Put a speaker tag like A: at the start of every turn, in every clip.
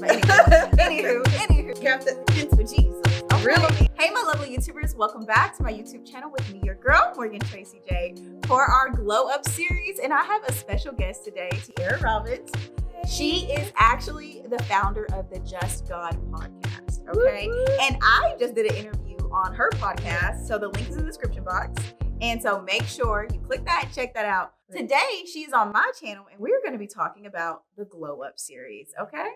A: But anywho, anywho, anywho,
B: Captain.
A: hints for Jesus. Okay.
B: Really?
A: Hey, my lovely YouTubers, welcome back to my YouTube channel with me, your girl, Morgan Tracy J, for our Glow Up series. And I have a special guest today, Tiara Robinson. She is actually the founder of the Just God podcast. Okay. And I just did an interview on her podcast. So the link is in the description box. And so make sure you click that and check that out. Today, she's on my channel, and we're going to be talking about the Glow Up series. Okay.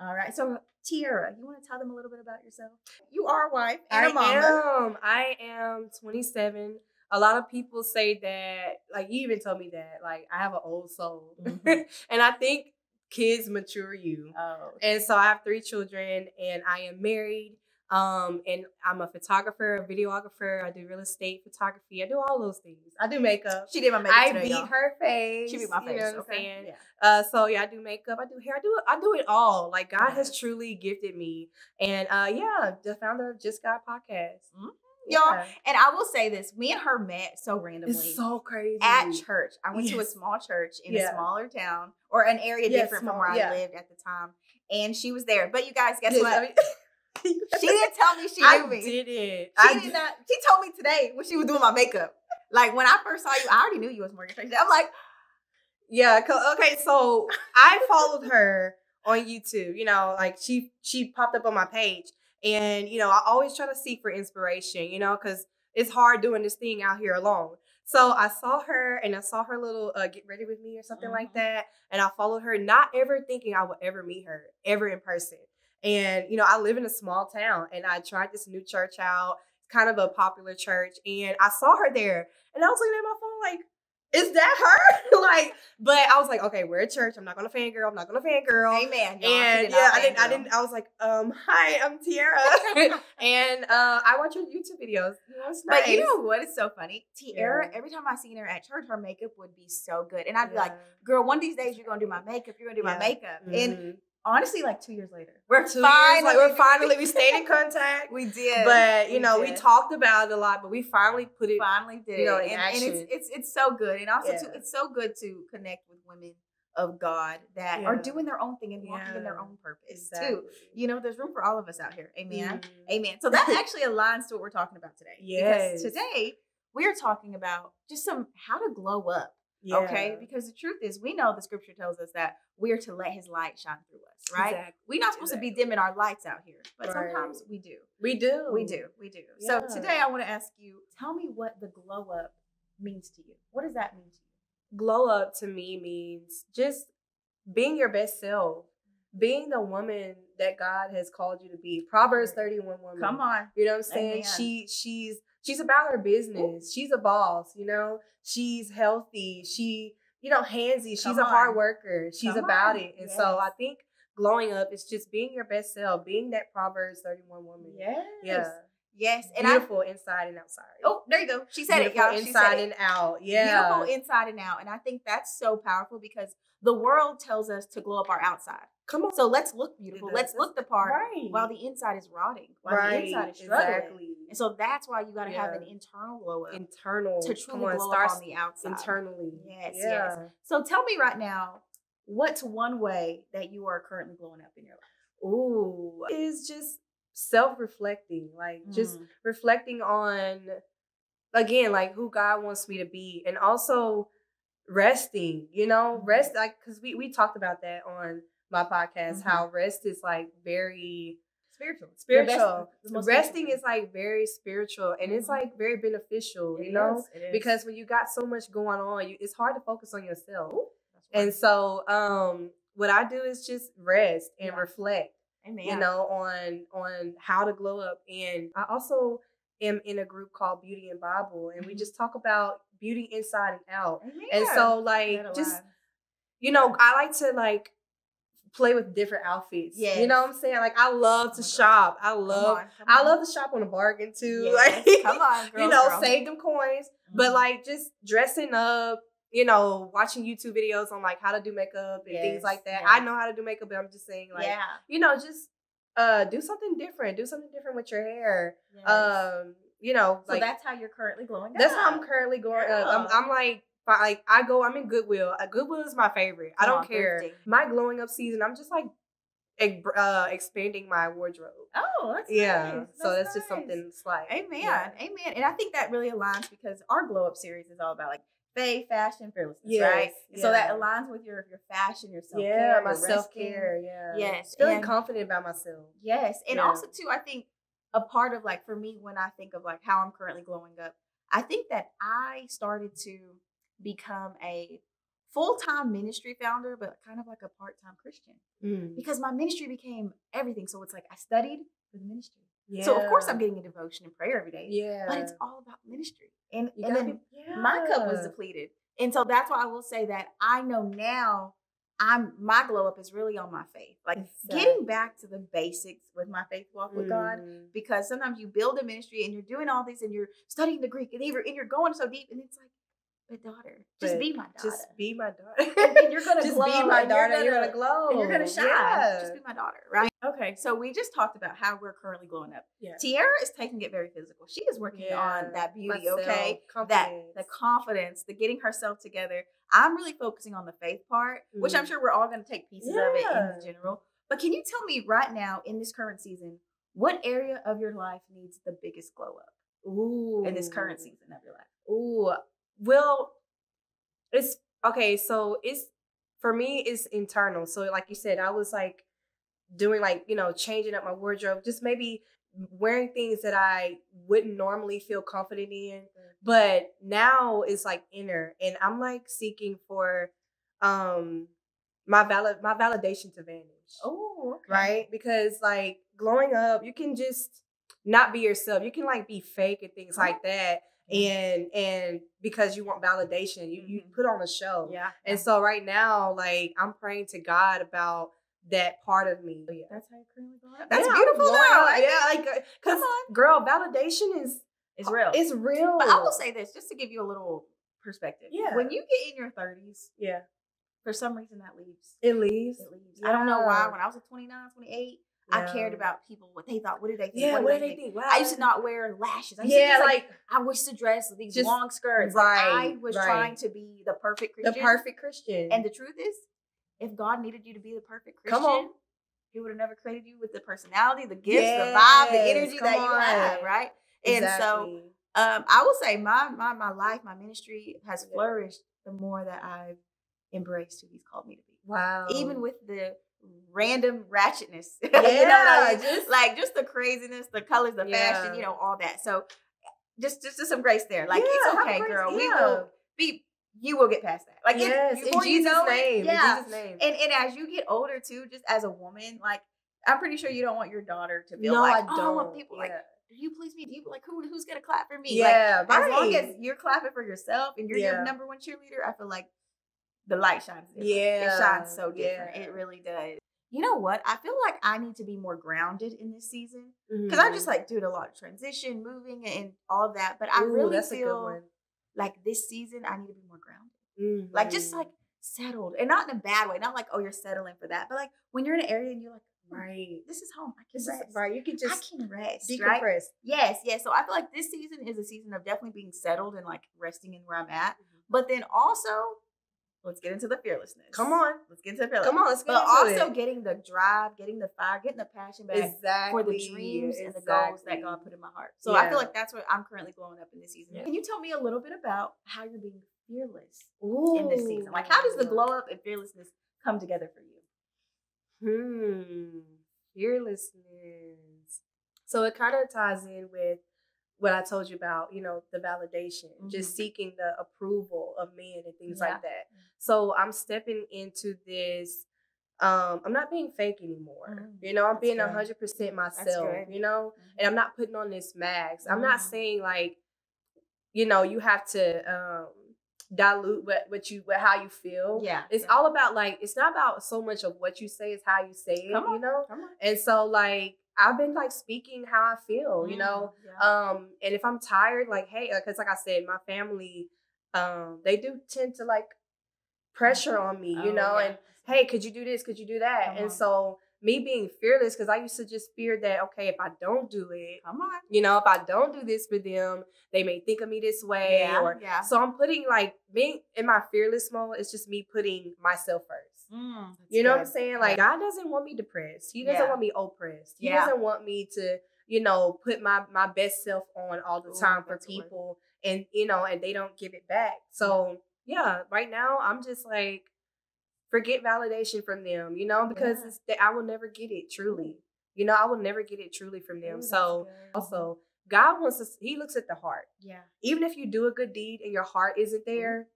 A: All right. So, Tiara, you want to tell them a little bit about yourself? You are a wife and
B: I
A: a mama.
B: am. I am 27. A lot of people say that, like you even told me that, like I have an old soul,
A: Mhm.
B: and I think kids mature you.
A: Oh,
B: And so I have three children, and I am married. Um, and I'm a photographer, a videographer. I do real estate photography. I do all those things. I do makeup.
A: she did my makeup
B: I
A: today,
B: beat
A: y'all.
B: her face.
A: She beat my face.
B: you know what I'm saying?
A: Yeah.
B: Uh, so yeah, I do makeup, I do hair, I do I do it all. Like God has truly gifted me, and uh, yeah, the founder of Just God Podcast.
A: Mhm. Y'all,
B: Yeah.
A: And I will say this: me and her met so randomly.
B: it's so crazy
A: at church. I went to a small church in
B: Yeah.
A: a smaller town or an area
B: Yeah,
A: different from where
B: yeah.
A: I lived at the time. And she was there. But you guys, guess
B: Yes,
A: what?
B: I
A: she didn't tell me she
B: I
A: knew me.
B: did it.
A: She
B: I
A: did
B: did.
A: not. She told me today when she was doing my makeup. Like when I first saw you, I already knew you was Morgan Tracy. I'm like,
B: yeah. Okay. So I followed her on YouTube. You know, like she she popped up on my page, and you know, I always try to seek for inspiration. You know, because it's hard doing this thing out here alone. So I saw her, and I saw her little uh, "Get Ready with Me" or something like
A: Mhm.
B: that, and I followed her, not ever thinking I would ever meet her ever in person. And you know, I live in a small town, and I tried this new church out. It's kind of a popular church, and I saw her there, and I was looking at my phone like, "Is that her?" like, but I was like, "Okay, we're at church. I'm not gonna fangirl. I'm not gonna fangirl."
A: Amen. y'all.
B: And yeah, I didn't. I didn't. I was like, um, "Hi, I'm Tiara," and uh, I watch your YouTube videos. You know, it's
A: But you
B: nice.
A: know what is so funny? Tiara,
B: Yeah.
A: every time I seen her at church, her makeup would be so good. And I'd be like, girl, one of these days you're gonna do my makeup, you're gonna do my makeup. And
B: Mhm.
A: Honestly, like two years later, we're
B: Two
A: finally
B: years, like we're finally we stayed in contact.
A: We did.
B: but you know, we talked about it a lot, but we finally put it.
A: finally did
B: you know, in
A: and, and it's it's it's so good. And also too, it's so good to connect with women of God that are doing their own thing and walking in their own purpose
B: Exactly.
A: too. You know, there's room for all of us out here. Amen.
B: Mhm.
A: Amen. So that actually aligns to what we're talking about today.
B: Yes.
A: Because today we're talking about just some how to glow up.
B: Yeah.
A: Okay. Because the truth is, we know the scripture tells us that we're to let his light shine through us, right?
B: Exactly.
A: We're not supposed to be dimming our lights out here, but
B: Right.
A: sometimes we do.
B: We do.
A: We do. We do. So today I want to ask you, tell me what the glow up means to you. What does that mean to you?
B: Glow up to me means just being your best self, being the woman that God has called you to be. Proverbs 31 woman.
A: Come on.
B: You know what I'm saying?
A: Amen.
B: She she's she's about her business. She's a boss, you know. She's healthy. She, you know, handsy. She's
A: Come
B: a hard
A: on.
B: worker. She's
A: Come
B: about
A: on.
B: it. And so I think glowing up is just being your best self, being that Proverbs 31 woman.
A: Yes.
B: Yeah.
A: Yes. And I
B: Beautiful inside and outside.
A: Oh, there you go. She said
B: Beautiful
A: it, y'all. She
B: inside
A: said it.
B: and out. Yeah.
A: Beautiful inside and out. And I think that's so powerful because the world tells us to glow up our outside.
B: Come on.
A: So let's look beautiful. Let's look the part
B: Right.
A: while the inside is rotting, while
B: right.
A: the inside is struggling.
B: Exactly.
A: And so that's why you got to have an internal glow up
B: Internal.
A: to
B: Come
A: truly
B: on,
A: glow
B: start
A: up on the outside.
B: internally.
A: Yes,
B: yeah.
A: yes. So tell me right now, what's one way that you are currently glowing up in your life?
B: Ooh, is just self-reflecting, like just
A: Mm.
B: reflecting on again, like who God wants me to be, and also resting. You know, rest like because we we talked about that on my podcast.
A: Mhm.
B: How rest is like very
A: spiritual.
B: spiritual. Resting
A: spiritual
B: is like very spiritual, and it's
A: Mhm.
B: like very beneficial.
A: It
B: you know,
A: is, it is.
B: because when you got so much going on, you, it's hard to focus on yourself.
A: Ooh, that's
B: And so, um, what I do is just rest and
A: Yeah.
B: reflect
A: Amen.
B: you know on on how to glow up and i also am in a group called beauty and bible and we
A: Mhm.
B: just talk about beauty inside and out
A: Amen.
B: and so like just you know i like to like play with different outfits Yeah. you know what i'm saying like i love
A: Oh
B: to
A: gosh.
B: shop i
A: Come
B: love
A: on, come
B: i
A: on.
B: love to shop on a bargain too
A: Yes,
B: like
A: come on,
B: you know
A: girl.
B: save them coins but
A: Mhm.
B: like just dressing up you know watching youtube videos on like how to do makeup and things like that
A: yes.
B: i know how to do makeup but i'm just saying like
A: yeah.
B: you know, just uh do something different. Do something different with your hair.
A: Yes.
B: Um, you know,
A: so
B: like
A: that's how you're currently glowing
B: that's
A: up.
B: how I'm currently going. Uh, I'm, I'm like, like I go. I'm in Goodwill. Uh, Goodwill is my favorite. I don't
A: on,
B: care. My glowing up season. I'm just like uh, expanding my wardrobe.
A: Oh, that's
B: yeah.
A: nice.
B: So that's
A: That's
B: just
A: nice.
B: something slight.
A: Amen.
B: Yeah.
A: Amen. And I think that really aligns because our glow up series is all about like faith, fashion, fearlessness,
B: Yes,
A: right? And So that aligns with your your fashion, your self care,
B: Yeah, my self care. Yeah.
A: Yes,
B: Feeling
A: and-
B: confident about myself.
A: Yes, and
B: Yeah.
A: also too, I think a part of like for me when I think of like how I'm currently glowing up, I think that I started to become a full time ministry founder, but kind of like a part time Christian
B: Mm.
A: because my ministry became everything. So it's like I studied for the ministry. So of course I'm getting a devotion and prayer every day.
B: Yeah.
A: But it's all about ministry. And,
B: You
A: and then
B: be-
A: my cup was depleted. And so that's why I will say that I know now I'm my glow up is really on my faith. Like getting back to the basics with my faith walk with God.
B: Mm.
A: Because sometimes you build a ministry and you're doing all this and you're studying the Greek and you're, and you're going so deep and it's like, daughter, just
B: But
A: be my daughter.
B: Just be my daughter.
A: and you're gonna
B: just
A: glow
B: be my
A: and you're
B: daughter. and You're
A: gonna-
B: gonna glow.
A: and you're gonna shine.
B: Yeah.
A: Just be my daughter, right? Okay, so we just talked about how we're currently glowing up.
B: Yeah.
A: Tiara is taking it very physical. She is working on that beauty,
B: Myself,
A: okay? That the confidence, the getting herself together. I'm really focusing on the faith part, which I'm
B: Mhm.
A: sure we're all going to take pieces of it in general. But can you tell me right now in this current season, what area of your life needs the biggest glow up
B: Ooh.
A: in this current season of your life?
B: Ooh. Well, it's okay. So it's for me. It's internal. So like you said, I was like doing like you know changing up my wardrobe, just maybe wearing things that I wouldn't normally feel confident in. But now it's like inner, and I'm like seeking for um my valid my validation to vanish.
A: Oh, okay.
B: right? Because like growing up, you can just not be yourself. You can like be fake and things like that. And and because you want validation, you you
A: Mhm.
B: put on a show.
A: Yeah.
B: And so right now, like I'm praying to God about that part of me. Yeah.
A: that's how you're currently up. That's
B: Yeah,
A: beautiful though. I
B: Yeah, like uh, cause
A: come on.
B: girl, validation is
A: It's real.
B: It's real.
A: But I will say this just to give you a little perspective.
B: Yeah.
A: When you get in your 30s,
B: yeah,
A: for some reason that leaves.
B: it leaves.
A: It leaves. I don't know why. When I was like 29, 28, I cared about people, what they thought. What did they think?
B: Yeah,
A: what
B: what
A: did
B: they think? Wow.
A: I used to not wear lashes. I used to
B: Yeah,
A: just,
B: like,
A: I wish to dress with these
B: Just-
A: long skirts. Like, I was
B: right.
A: trying to be the perfect Christian.
B: the perfect Christian.
A: And the truth is, if God needed you to be the perfect Christian,
B: Come on.
A: He would have never created you with the personality, the gifts, the vibe, the
B: Yes,
A: energy that
B: come
A: you have,
B: on.
A: right? And so um, I will say my my my life, my ministry has
B: Yeah.
A: flourished the more that I've embraced who He's called me to be.
B: wow.
A: Even with the random ratchetness, you know what I mean?
B: just-
A: like just the craziness, the colors, the fashion, you know, all that. So just just just some grace there. Like
B: Yeah,
A: it's okay,
B: grace,
A: girl. We will be. You will get past that. Like
B: yes, in
A: you
B: Jesus'
A: know
B: name.
A: yeah.
B: In Jesus' name.
A: and and as you get older too, just as a woman, like I'm pretty sure you don't want your daughter to feel
B: no,
A: like,
B: I
A: oh,
B: don't.
A: when people like,
B: yeah.
A: do you please me? Do you like who who's gonna clap for me? Like,
B: yeah,
A: as long as you're clapping for yourself and you're your number one cheerleader, I feel like the light shines different.
B: Yeah,
A: It shines so different.
B: yeah.
A: It really does. You know what? I feel like I need to be more grounded in this season because I'm just
B: Mhm.
A: like doing a lot of transition, moving, and all that. But I
B: Ooh,
A: really
B: that's a good
A: feel
B: one.
A: like this season I need to be more grounded, like just
B: Mhm.
A: like settled, and not in a bad way. Not like oh you're settling for that, but like when you're in an area and you're like, "Hmm,
B: right.
A: this is home. I can
B: This
A: rest.
B: is right. You can just I
A: can rest. Right?
B: decompress.
A: Yes, yes. So I feel like this season is a season of definitely being settled and like resting in where I'm at.
B: Mhm.
A: But then also, let's get into the fearlessness.
B: Come on,
A: Let's get into the fearlessness.
B: come on. Let's get
A: But
B: into
A: also
B: it.
A: getting the drive, getting the fire, getting the passion back
B: exactly
A: for the dreams and the goals that God put in my heart. So I feel like that's what I'm currently glowing up in this season.
B: Yeah.
A: Can you tell me a little bit about how you're being fearless
B: Ooh.
A: in this season? Like how does the glow up and fearlessness come together for you?
B: Hmm. Fearlessness. So it kind of ties in with what I told you about, you know, the validation, just
A: Mhm.
B: seeking the approval of men and things
A: Yeah.
B: like that. So I'm stepping into this. Um, I'm not being fake anymore.
A: Mm,
B: You know, I'm being hundred percent myself. You know, and I'm not putting on this mask. I'm not
A: Mm.
B: saying like, you know, you have to um dilute what what you what how you feel.
A: Yeah.
B: It's
A: yeah.
B: all about like it's not about so much of what you say, it's how you say it,
A: on.
B: you know? And so like I've been like speaking how I feel, you know?
A: Mm, yeah.
B: Um and if I'm tired, like hey, because like I said, my family, um, they do tend to like pressure on me, you
A: Oh,
B: know,
A: yeah.
B: and hey, could you do this? Could you do that?
A: Come
B: and
A: on.
B: so me being fearless, because I used to just fear that, okay, if I don't do it,
A: come on.
B: you know, if I don't do this for them, they may think of me this way.
A: Yeah,
B: Or
A: yeah.
B: so I'm putting like being in my fearless mode, it's just me putting myself first.
A: Mm,
B: You know what I'm saying? Like God doesn't want me depressed. He doesn't
A: Yeah.
B: want me oppressed. He doesn't want me to, you know, put my my best self on all the
A: Ooh,
B: time for people and you know, and they don't give it back. So yeah, right now I'm just like forget validation from them, you know, because
A: Yeah.
B: it's that I will never get it truly. You know, I will never get it truly from them.
A: Ooh,
B: so
A: good.
B: also God wants us he looks at the heart.
A: yeah.
B: Even if you do a good deed and your heart isn't mm-hmm. there,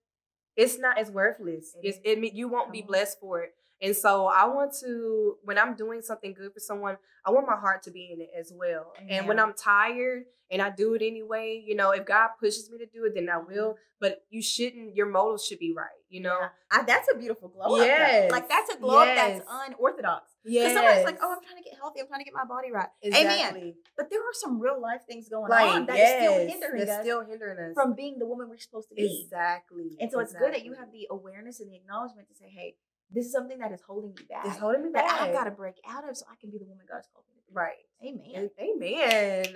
B: it's not as worthless.
A: It
B: It's it you won't
A: Come
B: be
A: on.
B: blessed for it. And so I want to when I'm doing something good for someone, I want my heart to be in it as well. Mm, and when I'm tired and I do it anyway, you know, if God pushes me to do it, then I mm-hmm. will. But you shouldn't. Your motives should be right. You know.
A: Yeah. I, that's a beautiful glow up.
B: Yes.
A: Like that's a glow up that's
B: Yes.
A: unorthodox. Because
B: Yeah.
A: somebody's like, oh, I'm trying to get healthy. I'm trying to get my body right. Amen. But there are some real life things going
B: Like
A: on that is
B: yes,
A: still hindering
B: that's
A: us
B: still hindering us
A: from being the woman we're supposed to be.
B: exactly.
A: And so it's good that you have the awareness and the acknowledgement to say, hey, this is something that is holding me back.
B: It's holding me back.
A: I've got to break out of so I can be the woman God's called me to be.
B: right.
A: Amen.
B: Amen.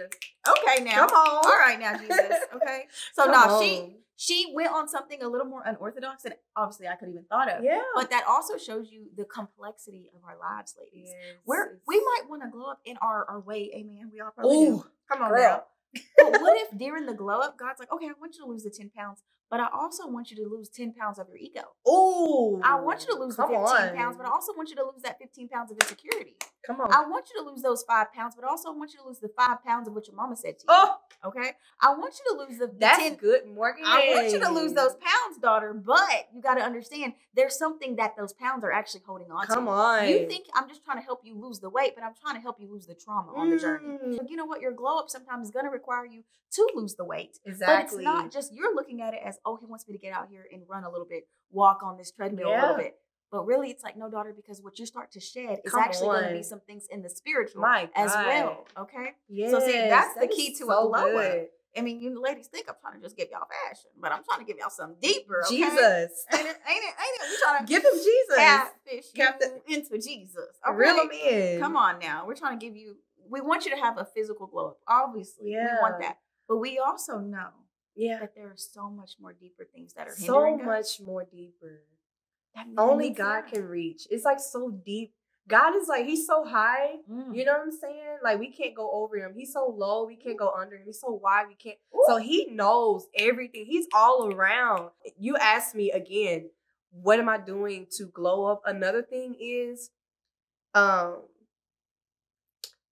A: Okay, now.
B: Come on.
A: All right, now, Jesus. Okay. So
B: Come
A: now she
B: on.
A: she went on something a little more unorthodox than obviously I could even thought of.
B: Yeah.
A: But that also shows you the complexity of our lives, ladies.
B: Yes,
A: Where we might want to glow up in our, our way, amen. We all probably do.
B: Ooh,
A: Come on
B: girl.
A: now. But what if during the glow up, God's like, okay, I want you to lose the 10 pounds, but I also want you to lose 10 pounds of your ego.
B: Ooh.
A: I want you to lose the 15
B: on.
A: pounds, but I also want you to lose that 15 pounds of insecurity.
B: Come on.
A: I want you to lose those five pounds, but also I want you to lose the five pounds of what your mama said to you.
B: oh,
A: Okay? I want you to lose the, the
B: that's
A: 10
B: good, Morgan.
A: I want you to lose those pounds, daughter, but you got to understand there's something that those pounds are actually holding on
B: Come
A: to.
B: Come on.
A: You think I'm just trying to help you lose the weight, but I'm trying to help you lose the trauma on the journey.
B: Mm.
A: But you know what? Your glow up sometimes is going to require you to lose the weight.
B: exactly.
A: But it's not just you're looking at it as, oh, he wants me to get out here and run a little bit, walk on this treadmill a little bit. But really, it's like, no, daughter, because what you start to shed is
B: Come
A: actually going to be some things in the spiritual
B: My
A: as
B: God.
A: well. Okay.
B: Yes,
A: So see, that's the key to a
B: so
A: glow up. I mean, you ladies think I'm trying to just give y'all fashion, but I'm trying to give y'all something deeper. Okay?
B: Jesus.
A: Ain't it? Ain't it? Ain't it? We trying to
B: Give him Jesus.
A: catfish
B: Captain-
A: you into Jesus. Okay?
B: Reel him in.
A: Come on now. We're trying to give you. We want you to have a physical glow up. Obviously, we want that, but we also know
B: Yeah.
A: that there are so much more deeper things that are
B: So
A: hindering us.
B: much more deeper.
A: that
B: Only God can reach. It's like so deep. God is like, He's so high.
A: Mm.
B: You know what I'm saying? Like we can't go over him. He's so low, we can't go under him. He's so wide, we can't. So he knows everything. He's all around. You asked me again, what am I doing to glow up? Another thing is um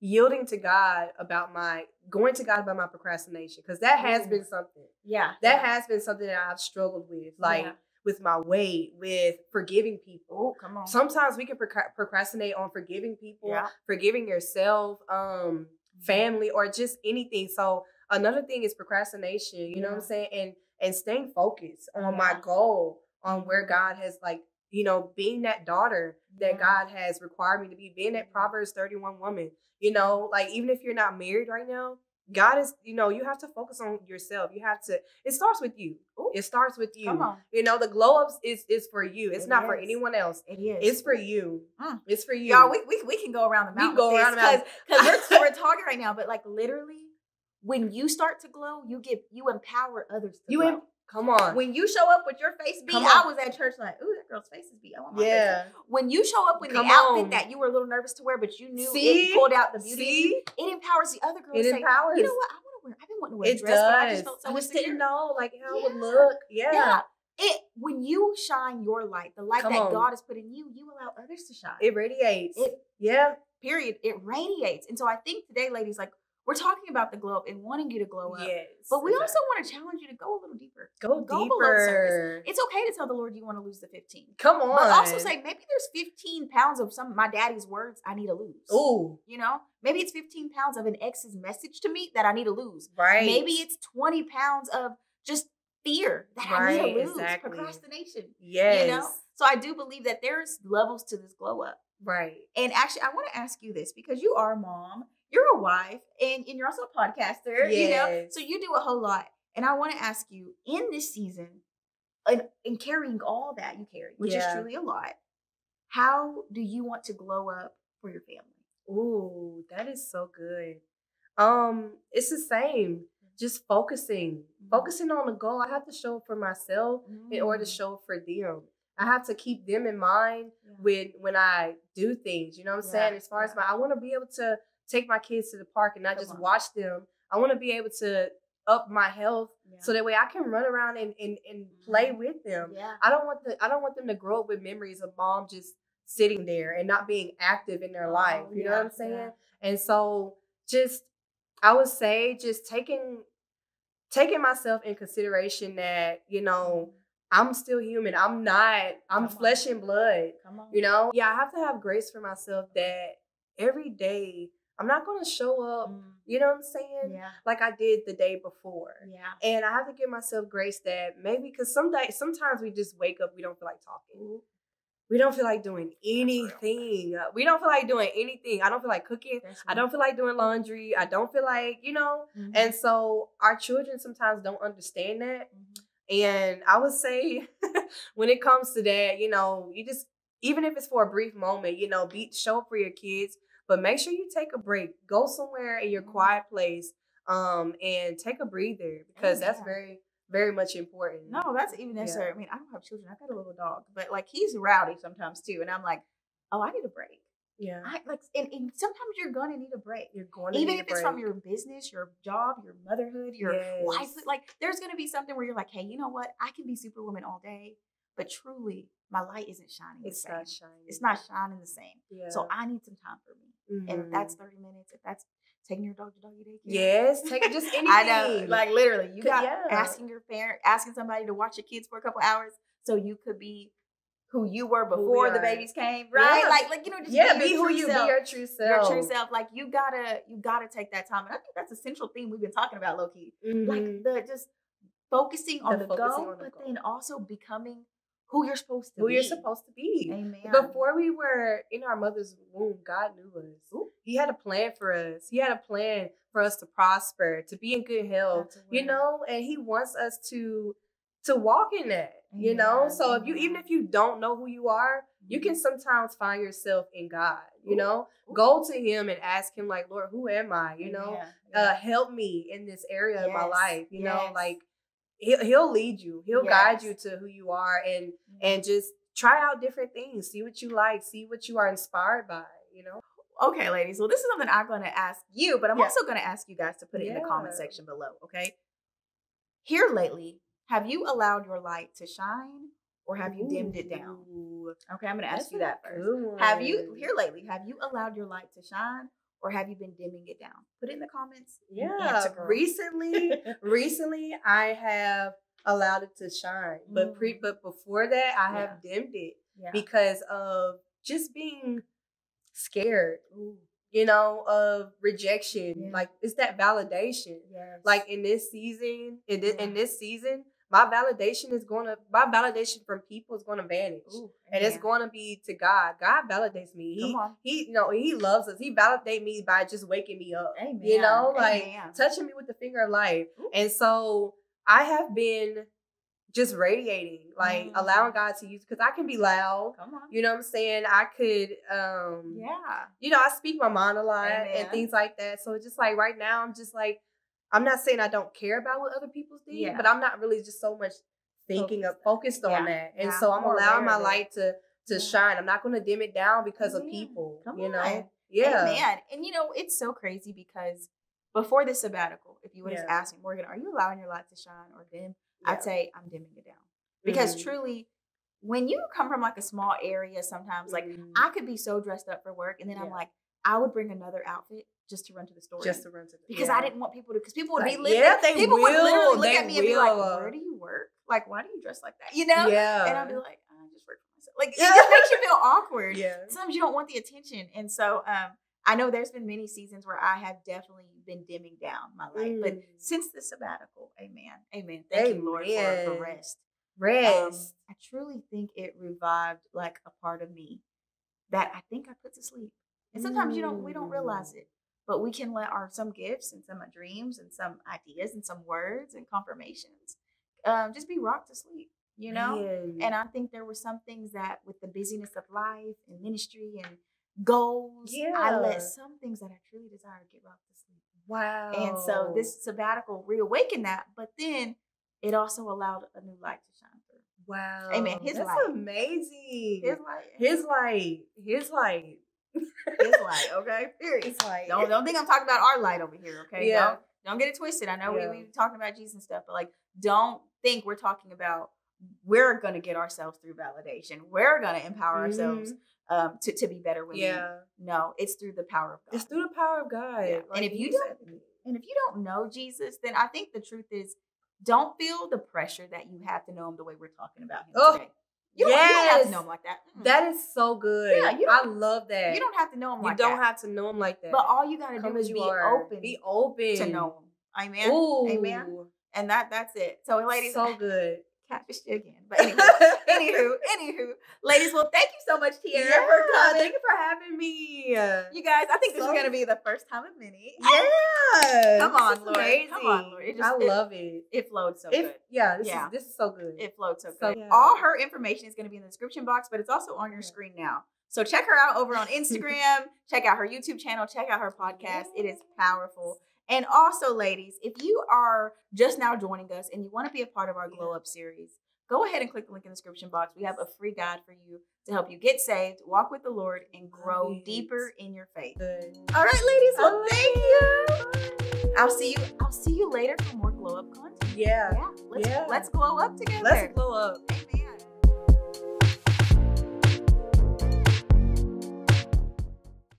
B: yielding to God about my going to God about my procrastination. Because that has
A: Ooh.
B: been something.
A: yeah,
B: That
A: yeah.
B: has been something that I've struggled with. Like
A: Yeah.
B: with my weight, with forgiving people.
A: Oh, come on.
B: Sometimes we can proc- procrastinate on forgiving people,
A: Yeah.
B: forgiving yourself, um, family, or just anything. So another thing is procrastination. You know what I'm saying? And and staying focused on my goal, on where God has like you know being that daughter that. God has required me to be, being that Proverbs 31 woman. You know, like even if you're not married right now. God is, you know, you have to focus on yourself. You have to. It starts with you.
A: Ooh.
B: It starts with you.
A: Come on.
B: You know, the glow ups is is for you. It's
A: It
B: not for anyone else.
A: It is.
B: It's for you.
A: Mm.
B: It's for you.
A: Y'all, we, we, we can go around the
B: We
A: mountain.
B: go around the mountain.
A: because we're, we're talking right now, but like literally, when you start to glow, you give you empower others to
B: you
A: glow.
B: Come on.
A: when you show up with your face beat, I was at church like, ooh, that girl's face is beat. I want my face
B: yeah.
A: beat." When you show up with
B: Come
A: the outfit
B: on.
A: that you were a little nervous to wear, but you knew
B: See?
A: it pulled out the beauty,
B: See?
A: it empowers the other girl
B: It
A: to say,
B: empowers.
A: you know what, I want to wear. I've been wanting to wear a
B: It
A: dress, but I just felt so
B: I just didn't know like how it would look. Yeah.
A: Yeah. It when you shine your light, the light
B: Come
A: that
B: on.
A: God has put in you, you allow others to shine.
B: It radiates.
A: It-
B: yeah.
A: period. It radiates. And so I think today, ladies, like we're talking about the glow up and wanting you to glow up.
B: Yes.
A: But we also want to challenge you to go a little deeper.
B: Go,
A: go below
B: deeper.
A: It's okay to tell the Lord you want to lose the 15.
B: Come on.
A: But also say maybe there's 15 pounds of some of my daddy's words I need to lose.
B: Ooh.
A: You know? Maybe it's 15 pounds of an ex's message to me that I need to lose.
B: Right.
A: Maybe it's 20 pounds of just fear that I need to lose.
B: exactly.
A: Procrastination.
B: Yes.
A: You know? So I do believe that there's levels to this glow up.
B: Right.
A: And actually, I want to ask you this because you are a mom, you're a wife, and, and you're also a podcaster, you know? So you do a whole lot. And I want to ask you in this season, and, and carrying all that you carry, which
B: Yeah.
A: is truly a lot, how do you want to glow up for your family?
B: Ooh, that is so good. Um, it's the same. Just focusing,
A: Mhm.
B: focusing on the goal. I have to show for myself in order to
A: Mm.
B: show for them. I have to keep them in mind
A: Yeah.
B: when when I do things. You know what I'm
A: Yeah,
B: saying? As far as my, I want to be able to take my kids to the park and not
A: Come
B: just
A: on.
B: watch them. I want to be able to up my health
A: Yeah.
B: so that way I can run around and and, and play
A: Mhm.
B: with them.
A: yeah.
B: I don't want the I don't want them to grow up with memories of mom just sitting there and not being active in their life.
A: Oh,
B: You know what I'm saying?
A: yeah.
B: And so just I would say just taking taking myself in consideration that, you know, I'm still human. I'm not I'm
A: Come on.
B: flesh and blood.
A: Come on.
B: You know? Yeah, I have to have grace for myself that every day I'm not gonna show up,
A: Mm,
B: you know what I'm saying?
A: yeah.
B: Like I did the day before.
A: Yeah.
B: And I have to give myself grace that maybe because some days, sometimes we just wake up, we don't feel like talking. We don't feel like doing anything. We don't feel like doing anything. I don't feel like cooking. I don't feel like doing laundry. I don't feel like, you know.
A: Mhm.
B: And so our children sometimes don't understand that.
A: Mhm.
B: And I would say when it comes to that, you know, you just even if it's for a brief moment, you know, be show up for your kids, but make sure you take a break. Go somewhere in your
A: Mhm.
B: quiet place um and take a breather because that's very very much important.
A: No, that's even
B: Yeah.
A: necessary. I mean, I don't have children. I've got a little dog, but like he's rowdy sometimes too, and I'm like, oh, I need a break.
B: Yeah.
A: I like, and, and sometimes you're gonna need a break.
B: You're going to
A: Even if it's from your business, your job, your motherhood, your
B: Yes.
A: wifehood, like there's gonna be something where you're like, hey, you know what? I can be superwoman all day, but truly, my light isn't shining. the
B: it's
A: same.
B: not shining.
A: It's not shining the same.
B: Yeah.
A: So I need some time for me. And if that's mm-hmm. 30 minutes, if that's taking your dog to doggy daycare.
B: yes, take just anything.
A: I know, like literally, you got
B: yeah.
A: asking your parent, asking somebody to watch your kids for a couple hours so you could be who you were
B: Who we
A: before the babies came, right?
B: Yeah.
A: Like, like you know, just
B: yeah,
A: be,
B: be who you
A: self,
B: be your true self.
A: your true self. Like you gotta, you gotta take that time, and I think that's a central theme we've been talking about, low key. Like
B: mm-hmm.
A: the just focusing on
B: The
A: the,
B: focusing
A: goal,
B: on the
A: but
B: goal.
A: then also becoming who you're supposed to be
B: who
A: be.
B: you're supposed to be.
A: Amen.
B: Before we were in our mother's womb, God knew us.
A: Ooh.
B: He had a plan for us. He had a plan for us to prosper, to be in good health, you know, and he wants us to to walk in that, you know. So if you even if you don't know who you are, you can
A: Mhm.
B: sometimes find yourself in God, you know.
A: ooh.
B: Go to him and ask him like, "Lord, who am I?" you know.
A: Amen.
B: Uh help me in this area of my life, you know, like he'll, he'll lead you. He'll guide you to who you are and
A: Mhm.
B: and just try out different things. See what you like. See what you are inspired by. You know.
A: Okay, ladies. Well, this is something I'm going to ask you, but I'm
B: Yeah.
A: also going to ask you guys to put it in the comment section below. Okay. Here lately, have you allowed your light to shine, or have you dimmed it down? Okay, I'm going to ask
B: that's
A: you that first.
B: good
A: Have you here lately? Have you allowed your light to shine, or have you been dimming it down? Put it in the comments.
B: Yeah. Recently, recently I have allowed it to shine, but pre
A: Mm.
B: but before that I have dimmed it
A: yeah.
B: because of just being scared.
A: Ooh,
B: You know, of rejection.
A: Yeah.
B: Like it's that validation.
A: yes.
B: like in this season in this, in this season my validation is going to my validation from people is going to vanish
A: Ooh,
B: and it's going to be to god god validates me he he you know he loves us he validate me by just waking me up
A: Amen.
B: you know like
A: Amen.
B: touching me with the finger of life
A: Ooh.
B: and so i have been just radiating like
A: Mm.
B: allowing god to use because i can be loud
A: Come on.
B: you know what i'm saying i could um
A: yeah.
B: you know, I speak my mind a lot
A: Amen.
B: and things like that. So just like right now, I'm just like, I'm not saying I don't care about what other people think,
A: Yeah.
B: but I'm not really just so much thinking of
A: Focused
B: focused on that. And
A: Yeah.
B: so I'm allowing my
A: aware of it.
B: light to to
A: Yeah.
B: shine. I'm not going to dim it down because of people.
A: Come
B: you know, yeah,
A: man. And you know, it's so crazy because before this sabbatical, if you would have
B: Yeah.
A: asked me, Morgan, are you allowing your light to shine or dim?
B: Yeah.
A: I'd say I'm dimming it down. Because
B: Mhm.
A: truly, when you come from like a small area, sometimes like
B: Mhm.
A: I could be so dressed up for work, and then I'm like, I would bring another outfit just to run to the store.
B: just to run to the
A: because
B: yeah.
A: I didn't want people to, because people would be
B: Like, yeah, they
A: people would literally look at me and be like, "Where do you work? Like, why do you dress like that? You know?"
B: Yeah,
A: And I'd be like, "I just work for myself." Like, it just makes you feel awkward
B: yeah,
A: sometimes you don't want the attention. And so um I know there's been many seasons where I have definitely been dimming down my. But
B: Mm.
A: since the sabbatical, amen. Amen. Thank you, Lord, for, for
B: Amen.
A: rest. Um,
B: rest.
A: I truly think it revived like a part of me that I think I put to sleep. And sometimes you don't we don't realize
B: Mm.
A: it. But we can let our some gifts and some dreams and some ideas and some words and confirmations um, just be rocked to sleep, you know?
B: Man.
A: And I think there were some things that, with the busyness of life and ministry and goals, I let some things that I truly desire get rocked to sleep.
B: wow,
A: And so this sabbatical reawakened that, but then it also allowed a new light to shine through.
B: Wow.
A: Amen. His
B: That's
A: light.
B: amazing.
A: His light.
B: His light. His light.
A: His light. Okay. Period.
B: His light.
A: Don't don't think I'm talking about our light over here. Okay.
B: Yeah.
A: Don't don't get it twisted. I know
B: Yeah.
A: we we talking about Jesus and stuff, but like, don't think we're talking about we're gonna get ourselves through validation. We're gonna empower ourselves um to, to be better women.
B: Mm-hmm. Yeah.
A: No, it's through the power of God.
B: It's through the power of God.
A: Yeah. And if you don't- And if you don't know Jesus, then I think the truth is don't feel the pressure that you have to know him the way we're talking about him
B: Oh,
A: today. You don't, you don't have to
B: yes.
A: know him like that. Mm-mm.
B: that is so good.
A: Yeah, you
B: I love that.
A: you don't have to know him
B: You
A: like
B: don't have to know him like that.
A: but all you gotta
B: Come
A: do is
B: you
A: be
B: are.
A: open
B: Be open
A: to know him. Amen.
B: Ooh.
A: Amen. And that that's it. So ladies,
B: so good.
A: Catfish you again. But anywho, anywho, anywho, ladies, well, thank you so much, Tiara,
B: Yeah,
A: for coming.
B: Thank you for having me.
A: You guys, I think this is gonna be the first time of many.
B: Yeah.
A: Come on,
B: is
A: Lord. Come on. It just-
B: I love it.
A: It flowed so
B: If
A: good.
B: yeah, this
A: Yeah.
B: is this is so good.
A: It flowed so
B: So
A: good.
B: good.
A: All her information is going to be in the description box, but it's also on your
B: Yeah.
A: screen now. So check her out over on Instagram. check out her YouTube channel. Check out her podcast. It is powerful. And also, ladies, if you are just now joining us and you want to be a part of our Glow Up series, go ahead and click the link in the description box. We have a free guide for you to help you get saved, walk with the Lord, and grow
B: it.
A: deeper in your faith.
B: good.
A: All right, ladies. Well, thank you. I'll see you. I'll see you later for more Glow Up content.
B: Yeah.
A: Yeah. Let's,
B: Yeah.
A: let's glow up together.
B: Let's glow up.
A: Amen.